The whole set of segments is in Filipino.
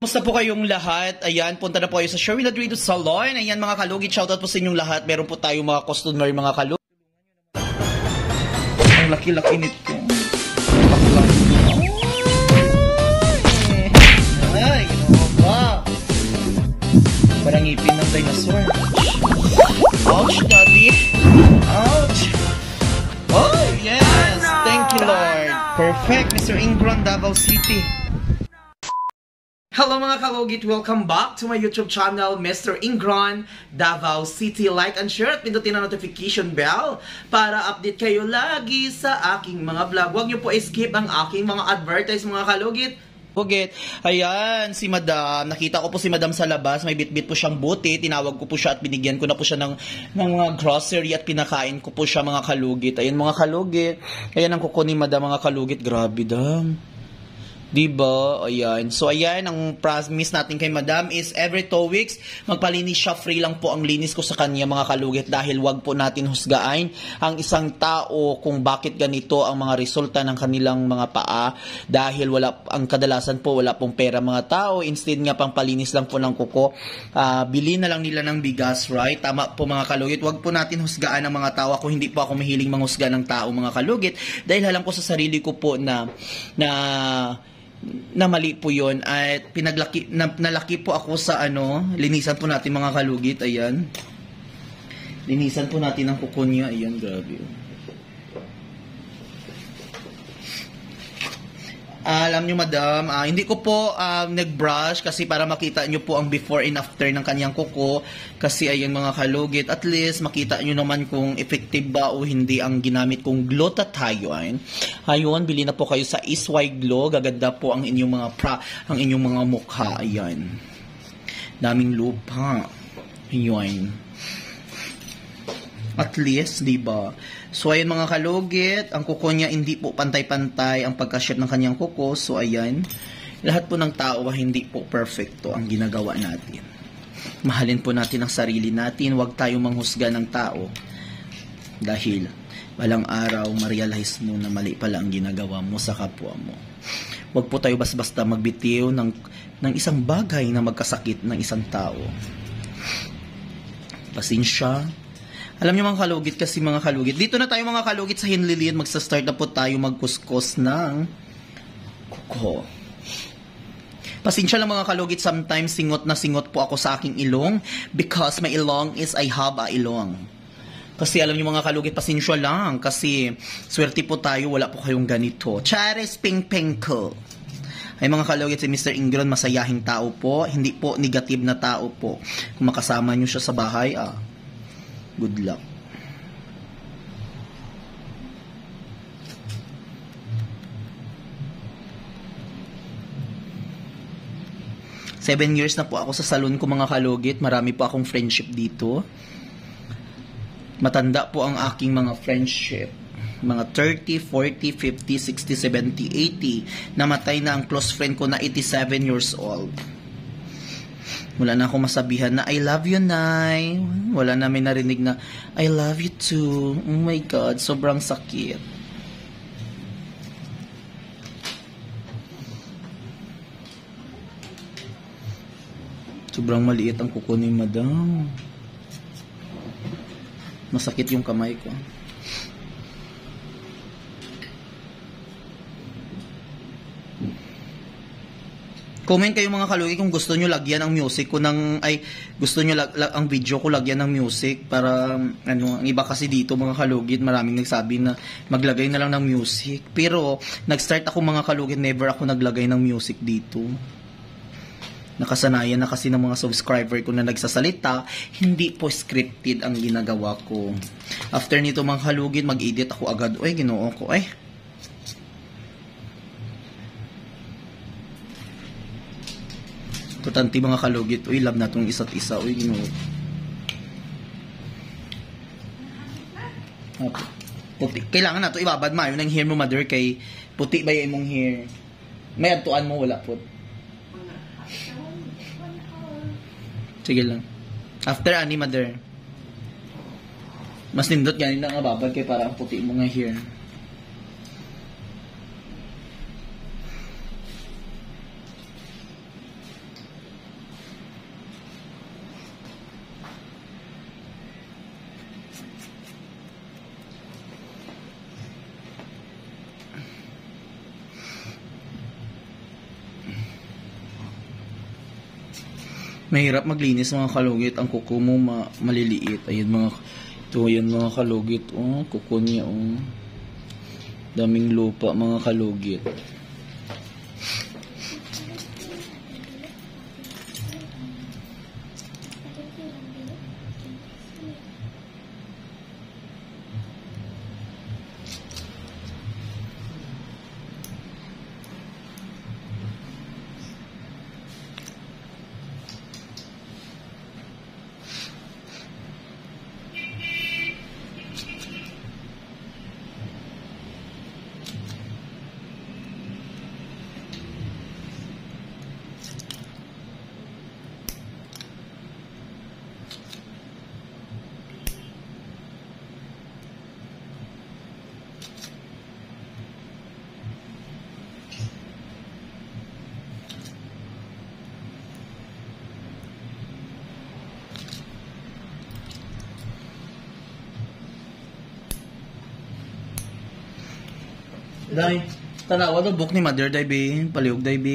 Kumusta po kayong lahat? Ayan, punta na po kayo sa Sherwin Adrido Salon. Ayan mga kalugit, shoutout po sa inyong lahat. Meron po tayong mga customer, mga kalugit. Ang laki-laki nito. Ay, ba? Parang ngipin ng dinosaur. Ouch, daddy. Ouch. Oh, yes. Thank you, Lord. Perfect, Mr. Ingron, Davao City. Hello mga kalugit! Welcome back to my YouTube channel, Mr. Ingron, Davao City. Like and share at pindutin ang notification bell para update kayo lagi sa aking mga vlog. Huwag niyo po skip ang aking mga advertise mga kalugit. Pugit. Ayan, si Madam. Nakita ko po si Madam sa labas. May bit-bit po siyang buti. Tinawag ko po siya at binigyan ko na po siya ng, ng mga grocery at pinakain ko po siya mga kalugit. Ayan mga kalugit. Ayan ang kuko ni Madam mga kalugit. Grabe dam. Diba? Ayan. So, ayan, ang promise natin kay Madam is every two weeks, magpalinis siya. Free lang po ang linis ko sa kanya, mga kalugit, dahil wag po natin husgain ang isang tao kung bakit ganito ang mga resulta ng kanilang mga paa. Dahil wala, ang kadalasan po, wala pong pera mga tao. Instead nga, pang palinis lang po ng kuko. Uh, bili na lang nila ng bigas, right? Tama po, mga kalugit. Wag po natin husgaan ang mga tao. Ako hindi po ako mahiling manghusga ng tao, mga kalugit. Dahil alam ko sa sarili ko po na, na, na mali po yon at pinaglaki na, nalaki po ako sa ano linisan po natin mga kalugit ayan. Linisan po natin ang kuko ayan grabe Uh, alam nyo madam, uh, hindi ko po uh, nag-brush kasi para makita nyo po ang before and after ng kanyang kuko kasi ayun mga kalugit at least makita nyo naman kung effective ba o hindi ang ginamit kong glutathione. Ayun, bili na po kayo sa Isway Glow, gaganda po ang inyong mga pra, ang inyong mga mukha, ayan. Daming lupa. Ayun. At least, di ba? So, ayan mga kalugit, ang kuko niya hindi po pantay-pantay ang pagka-shape ng kanyang kuko. So, ayan. Lahat po ng tao hindi po perfecto ang ginagawa natin. Mahalin po natin ang sarili natin. Huwag tayo manghusga ng tao. Dahil, walang araw, ma-realize mo na mali pala ang ginagawa mo sa kapwa mo. Huwag po tayo basta-basta magbitiw ng, ng isang bagay na magkasakit ng isang tao. Pasensya, alam niyo mga kalugit kasi mga kalugit. Dito na tayo mga kalugit sa Hinlilian. Magsa-start na po tayo magkuskus ng kuko. Pasensya lang mga kalugit, sometimes singot na singot po ako sa aking ilong because my ilong is I have a ilong. Kasi alam niyo mga kalugit, pasensya lang kasi swerte po tayo, wala po kayong ganito. Charis ping ping ko. Ay mga kalugit, si Mr. Ingron, masayahing tao po, hindi po negative na tao po. Kung makasama niyo siya sa bahay, ah, Good luck. Seven years na po ako sa salon ko mga kalugit. Marami po akong friendship dito. Matanda po ang aking mga friendship. Mga 30, 40, 50, 60, 70, 80. Namatay na ang close friend ko na 87 years old. Wala na akong masabihan na, I love you, Nay. Wala namin narinig na, I love you too. Oh my God, sobrang sakit. Sobrang maliit ang kuko ni Madam. Masakit yung kamay ko. Comment kayo mga kalugi kung gusto nyo lagyan ang music ko ng, ay, gusto nyo lag, lag, ang video ko lagyan ng music para, ano, ang iba kasi dito mga kalugit, maraming nagsabi na maglagay na lang ng music. Pero, nag-start ako mga kalugit, never ako naglagay ng music dito. Nakasanayan na kasi ng mga subscriber ko na nagsasalita, hindi po scripted ang ginagawa ko. After nito mga kalugit, mag-edit ako agad. Uy, ginoo ko. Eh, Importante mga kalugit. Uy, love na tong isa't isa. Uy, gino. Okay. Puti. Kailangan na to ibabad mayo ng hair mo, mother, kay puti ba yung imong hair? May adtuan mo, wala po. Sige lang. After ani, mother. Mas nindot ganin na nga babad kay para ang puti mo nga hair. Mahirap maglinis mga kalugit. Ang kuko mo ma maliliit. Ayun mga ito yan mga kalugit. Oh, kuko niya oh. Daming lupa mga kalugit. Dai, tanawa do book ni Mother Dai be, paliog Dai be.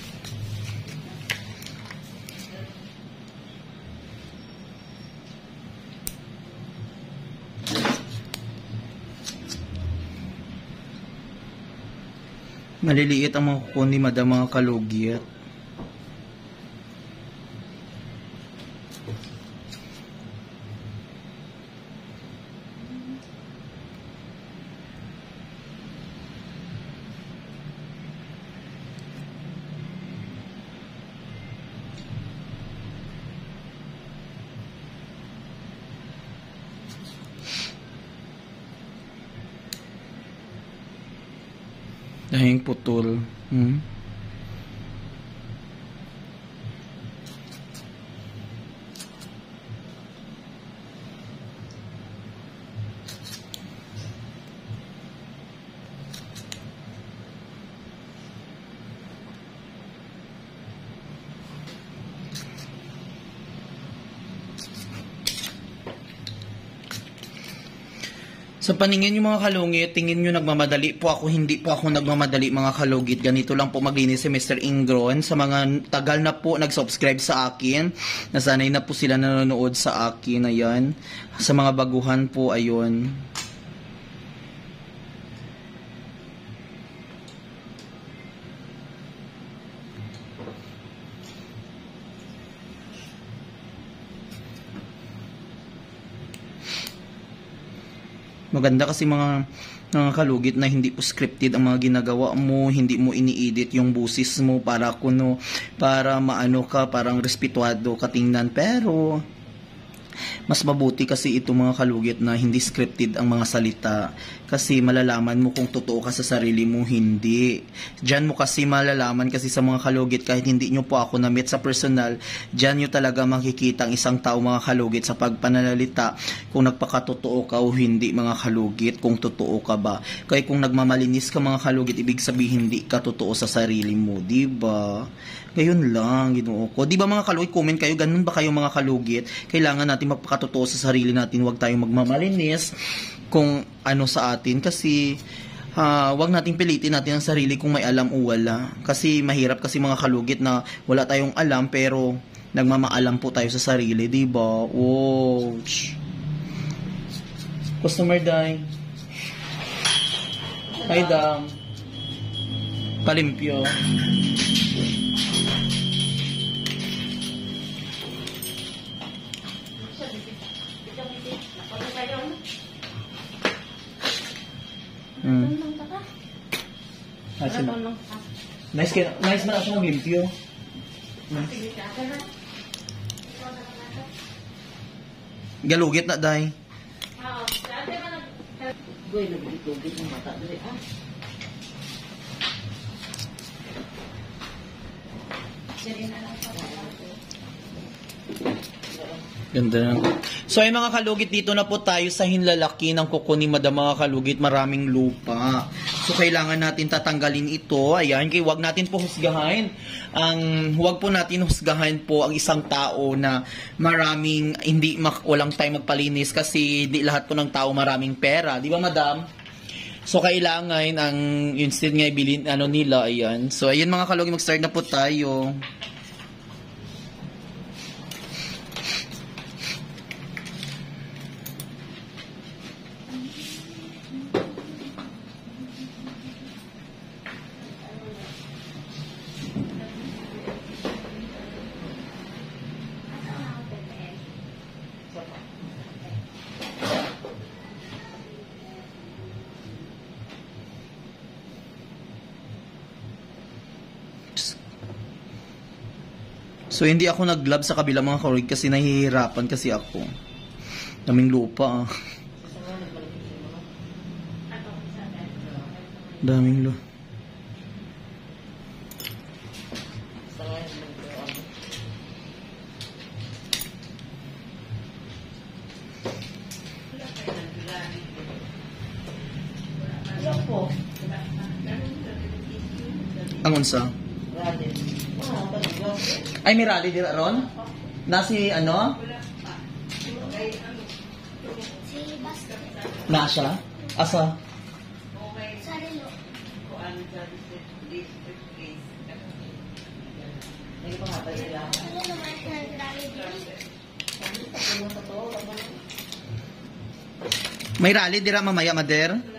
Maliliit ang mga kuko Madam mga kalugit. Dahing putol. Hmm? Sa paningin yung mga kalungit, tingin nyo nagmamadali po ako, hindi po ako nagmamadali mga kalugit. Ganito lang po maglinis si Mr. Ingron. Sa mga tagal na po nag-subscribe sa akin, nasanay na po sila nanonood sa akin, ayan. Sa mga baguhan po, ayun. Maganda kasi mga mga kalugit na hindi po scripted ang mga ginagawa mo, hindi mo ini-edit yung busis mo para kuno para maano ka, parang respetuado ka tingnan. Pero mas mabuti kasi ito mga kalugit na hindi scripted ang mga salita kasi malalaman mo kung totoo ka sa sarili mo, hindi. Diyan mo kasi malalaman kasi sa mga kalugit kahit hindi nyo po ako na-meet sa personal, diyan nyo talaga makikita ang isang tao mga kalugit sa pagpananalita kung nagpakatotoo ka o hindi mga kalugit, kung totoo ka ba. Kaya kung nagmamalinis ka mga kalugit, ibig sabihin hindi ka totoo sa sarili mo, di ba? Ngayon lang, ginoo ko. Di ba mga kalugit, comment kayo, ganun ba kayo mga kalugit? Kailangan natin magpakatotoo sa sarili natin, huwag tayong magmamalinis kung ano sa atin kasi uh, wag nating pilitin natin ang sarili kung may alam o wala. Kasi mahirap kasi mga kalugit na wala tayong alam pero nagmamaalam po tayo sa sarili, 'di ba? Oh. Customer die. Hi, Dam. Palimpyo. Nice kaya, nice man ako limpyo. Nice. Galugit na, day. Gue lebih lugit ng mata ah. Ganda na. So ay mga kalugit, dito na po tayo sa hinlalaki ng kuko ni Madam mga kalugit. Maraming lupa. So kailangan natin tatanggalin ito. Ayan, kaya wag natin po husgahan. Ang wag po natin husgahan po ang isang tao na maraming hindi mak walang time magpalinis kasi di lahat po ng tao maraming pera, di ba Madam? So kailangan ang instead nga ibilin ano nila ayan. So ayun mga kalugit, mag-start na po tayo. So hindi ako nag-love sa kabila mga karoig kasi nahihirapan kasi ako. Daming lupa ah. Daming lupa. Sa ngayon, ano. Iyak po. Ang unsa? Grabe. Ah, talaga. Ay, may rally dira ron? Nasi ano? Nasha? Asa? May pangatay nila. Ano sa to? Ano? May rally dira mamaya, Mader?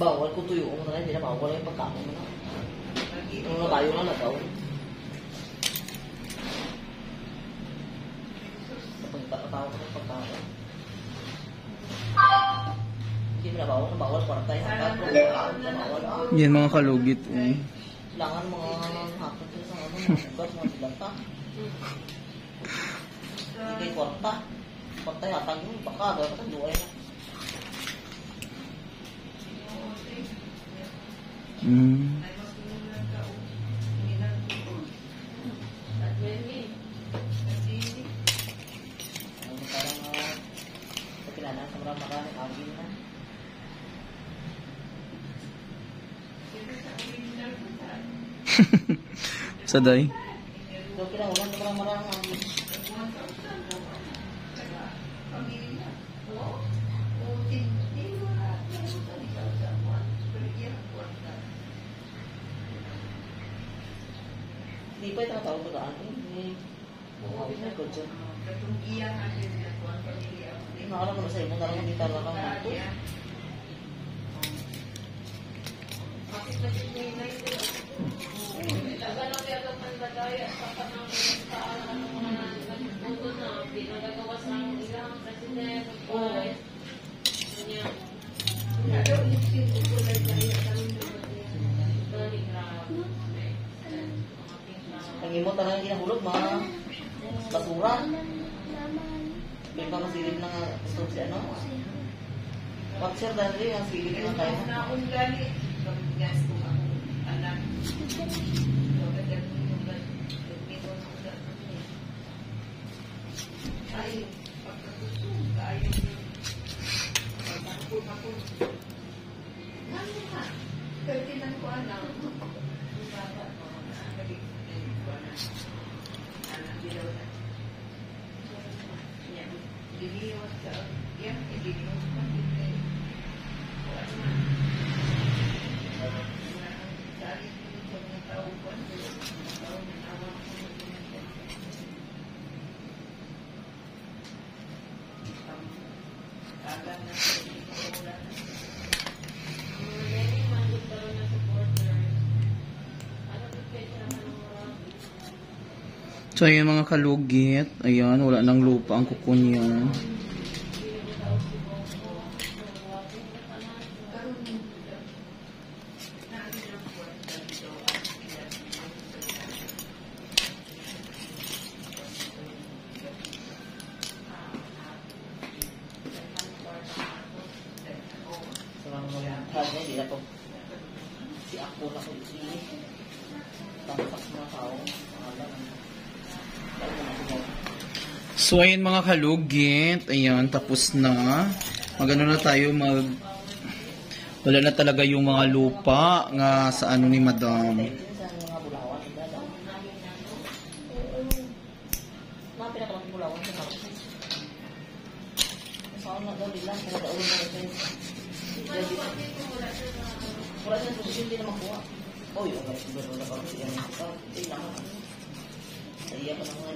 Bawal kung tuyo mo na hindi na bawal yung pagkaon mo na. Nakayo na nagaw. Kapag tatatawa ka ng pagkaon. Hindi mo na bawal, na bawal kwarta yung hanggat mo. Pagkaon na bawal. Ah, Yan mga kalugit. Eh. kailangan mga hapon sa ano, mga hanggat, mga silanta. Hindi kwarta. Kwarta yung hatag mo, baka gawin ka duway na. Mm. Ano parang uh, sa kilala sa marami marami agin na. Sa day. So kinaulan sa marami marami agin. Hindi pa ito tawag ko daan. Hindi. Hindi na ko dyan. Nakala ko na sa inyo, narang hindi talaga ito. Ang imo talaga hindi nahulog, mga basura. May masilip na nga gusto si ano. Pag-share dahil ang silip na tayo. video. So, yeah, if you ayan mga kalugit. Ayan, wala nang lupa ang kuko niya. Sa mga mga kanya, hindi na to. Si ako na ko si Tampas mga tao. Alam. Dahil na ako So, ayan mga kalugit. Ayan, tapos na. Magano na tayo mag... Wala na talaga yung mga lupa nga sa ano ni madam. Naman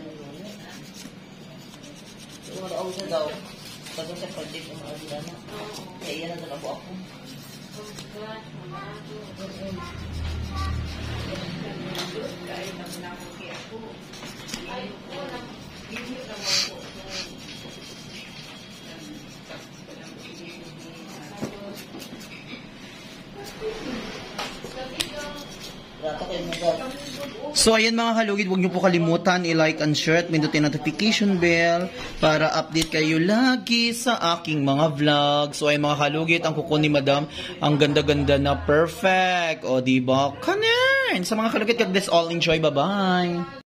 yung mga daw siya daw, pag sa project ng mga sila na, naiya na daw ako ako. So, ayan mga kalugit, huwag niyo po kalimutan i-like and share at mindutin notification bell para update kayo lagi sa aking mga vlog. So, ayan mga kalugit, ang kuko ni madam, ang ganda-ganda na perfect. O, diba? Kanin! Sa mga kalugit, God bless all. Enjoy. Bye-bye!